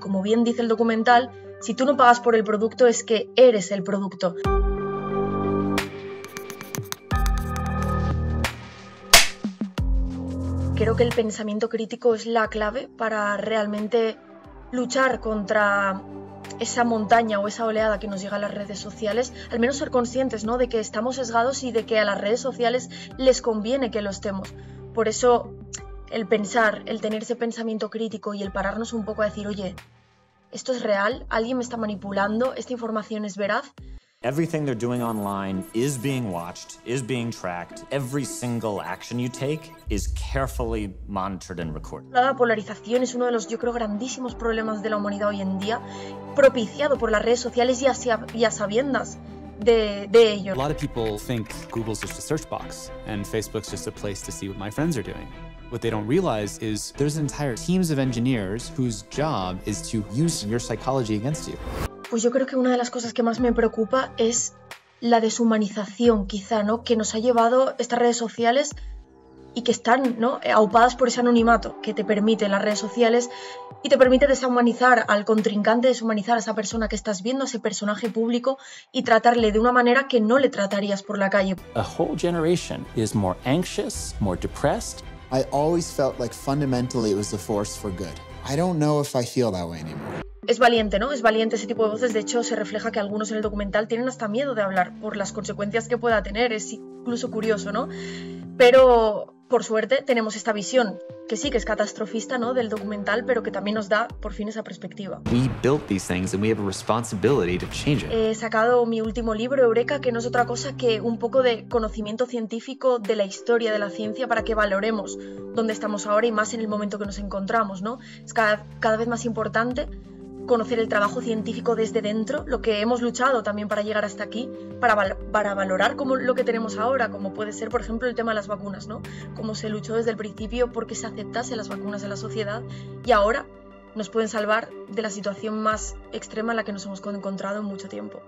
Como bien dice el documental, si tú no pagas por el producto es que eres el producto. Creo que el pensamiento crítico es la clave para realmente luchar contra esa montaña o esa oleada que nos llega a las redes sociales, al menos ser conscientes ¿no? de que estamos sesgados y de que a las redes sociales les conviene que lo estemos. Por eso el pensar, el tener ese pensamiento crítico y el pararnos un poco a decir, oye, ¿esto es real? ¿Alguien me está manipulando? ¿Esta información es veraz? Everything they're doing online is being watched, is being tracked. Every single action you take is carefully monitored and recorded. La polarización es uno de los, yo creo, grandísimos problemas de la humanidad hoy en día, propiciado por las redes sociales y a, y a sabiendas de, de ello. A lot of people think Google's just a search box and Facebook's just a place to see what my friends are doing. What they don't realize is there's entire teams of engineers whose job is to use your psychology against you. Pues yo creo que una de las cosas que más me preocupa es la deshumanización, quizá, ¿no? Que nos ha llevado estas redes sociales y que están, ¿no? Aupadas por ese anonimato que te permite las redes sociales y te permite deshumanizar al contrincante, deshumanizar a esa persona que estás viendo, a ese personaje público y tratarle de una manera que no le tratarías por la calle. A whole generation is more anxious, more depressed. I always felt like fundamentally it was the force for good. I don't know if I feel that way anymore. Es valiente, ¿no? Es valiente ese tipo de voces. De hecho, se refleja que algunos en el documental tienen hasta miedo de hablar por las consecuencias que pueda tener. Es incluso curioso, ¿no? Pero por suerte tenemos esta visión, que sí que es catastrofista, ¿no? Del documental, pero que también nos da por fin esa perspectiva. We built these things and we have a responsibility to change it. He sacado mi último libro, Eureka, que no es otra cosa que un poco de conocimiento científico de la historia de la ciencia para que valoremos dónde estamos ahora y más en el momento que nos encontramos, ¿no? Es cada, cada vez más importante conocer el trabajo científico desde dentro, lo que hemos luchado también para llegar hasta aquí, para, para valorar como lo que tenemos ahora, como puede ser, por ejemplo, el tema de las vacunas, ¿no? Cómo se luchó desde el principio porque se aceptase las vacunas en la sociedad y ahora nos pueden salvar de la situación más extrema en la que nos hemos encontrado en mucho tiempo.